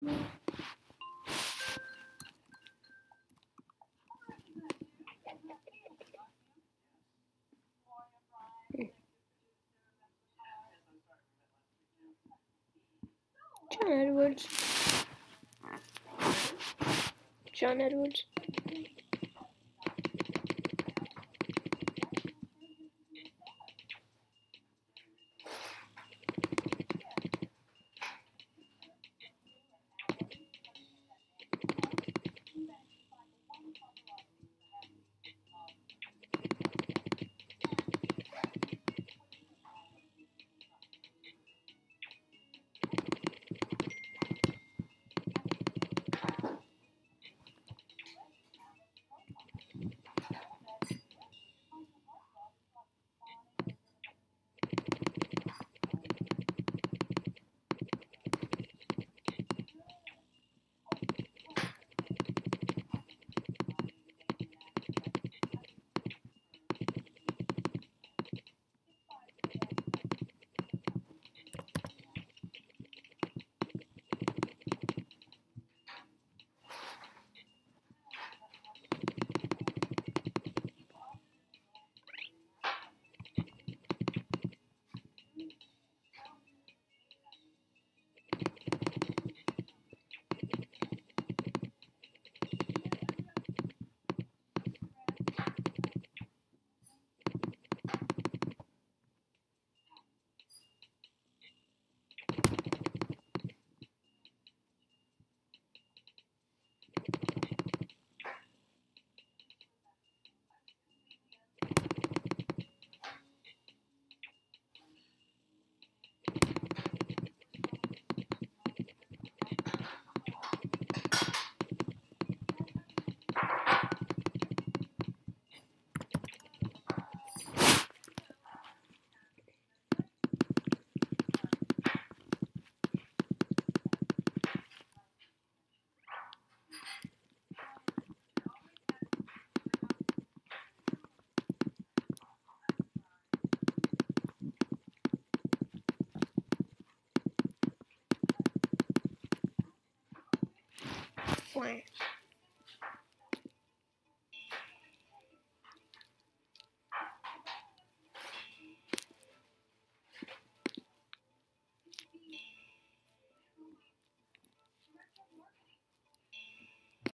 John Edwards. John Edwards. Flash.